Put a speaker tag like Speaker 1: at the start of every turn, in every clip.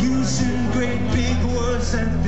Speaker 1: Using great big words and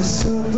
Speaker 1: the sun.